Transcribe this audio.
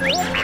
What?